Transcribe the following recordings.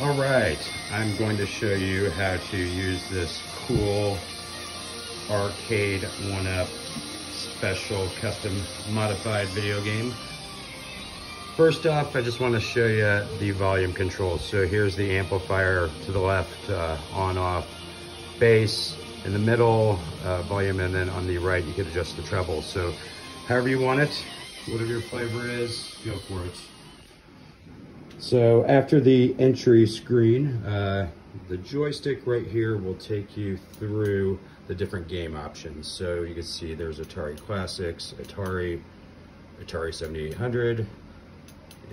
All right, I'm going to show you how to use this cool arcade one-up special custom modified video game. First off, I just want to show you the volume control. So here's the amplifier to the left, uh, on off, bass, in the middle, uh, volume, and then on the right you can adjust the treble. So however you want it, whatever your flavor is, go for it. So after the entry screen, uh, the joystick right here will take you through the different game options. So you can see there's Atari Classics, Atari, Atari 7800,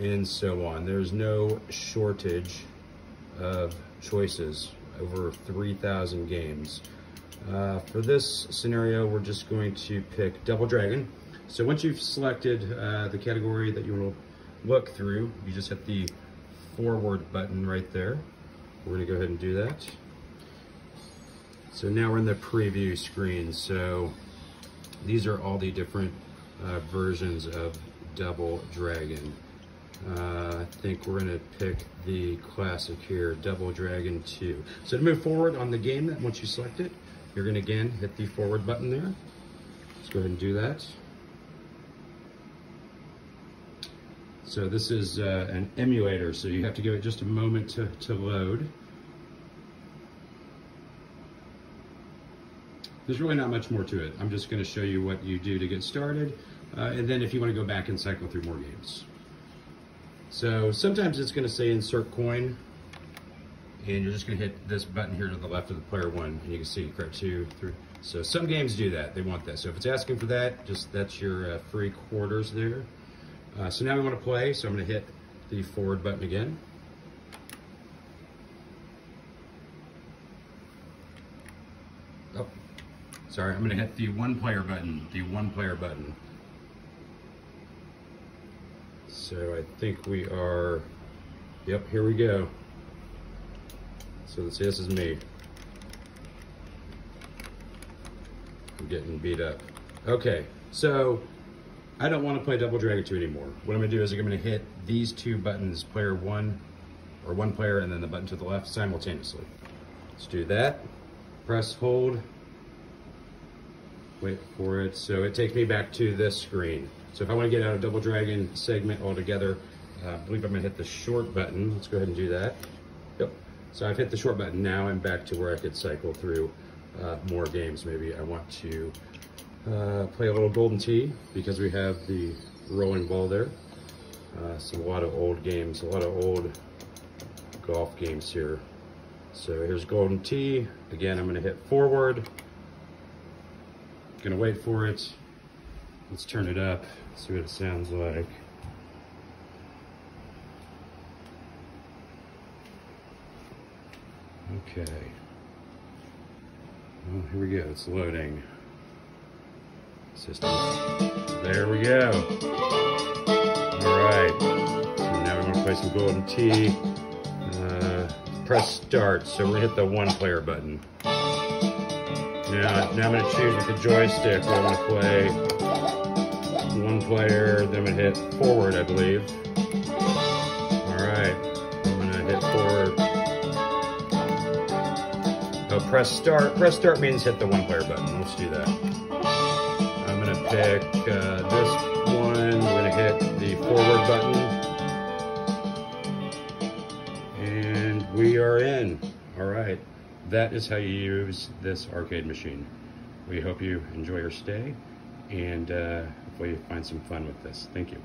and so on. There's no shortage of choices, over 3,000 games. Uh, for this scenario, we're just going to pick Double Dragon. So once you've selected uh, the category that you want to look through, you just hit the forward button right there. We're gonna go ahead and do that. So now we're in the preview screen. So these are all the different uh, versions of Double Dragon. Uh, I think we're gonna pick the classic here, Double Dragon 2. So to move forward on the game, once you select it, you're gonna again hit the forward button there. Let's go ahead and do that. So this is uh, an emulator, so you have to give it just a moment to, to load. There's really not much more to it. I'm just going to show you what you do to get started, uh, and then if you want to go back and cycle through more games. So sometimes it's going to say insert coin, and you're just going to hit this button here to the left of the player one, and you can see credit two, three. So some games do that. They want that. So if it's asking for that, just that's your uh, free quarters there. Uh, so now we want to play, so I'm going to hit the forward button again. Oh, sorry, I'm going to hit the one player button, the one player button. So I think we are, yep, here we go. So let's see, this is me. I'm getting beat up. Okay, so I don't want to play Double Dragon 2 anymore. What I'm going to do is I'm going to hit these two buttons, player one, or one player, and then the button to the left simultaneously. Let's do that. Press hold. Wait for it. So it takes me back to this screen. So if I want to get out of Double Dragon segment altogether, uh, I believe I'm going to hit the short button. Let's go ahead and do that. Yep. So I've hit the short button. Now I'm back to where I could cycle through uh, more games. Maybe I want to uh, play a little Golden Tee because we have the rolling ball there. Uh, so a lot of old games, a lot of old golf games here. So here's Golden Tee. Again, I'm gonna hit forward. Gonna wait for it. Let's turn it up, see what it sounds like. Okay. Well, here we go, it's loading system. There we go. All right. So now we're gonna play some Golden Tee. Uh, press start. So we're gonna hit the one player button. Now, now I'm gonna choose with the joystick. We're gonna play one player, then I'm gonna hit forward, I believe. All right, I'm gonna hit forward. Oh, press start. Press start means hit the one player button. Let's do that pick uh, this one. I'm gonna hit the forward button. And we are in. All right. That is how you use this arcade machine. We hope you enjoy your stay and uh, hopefully you find some fun with this. Thank you.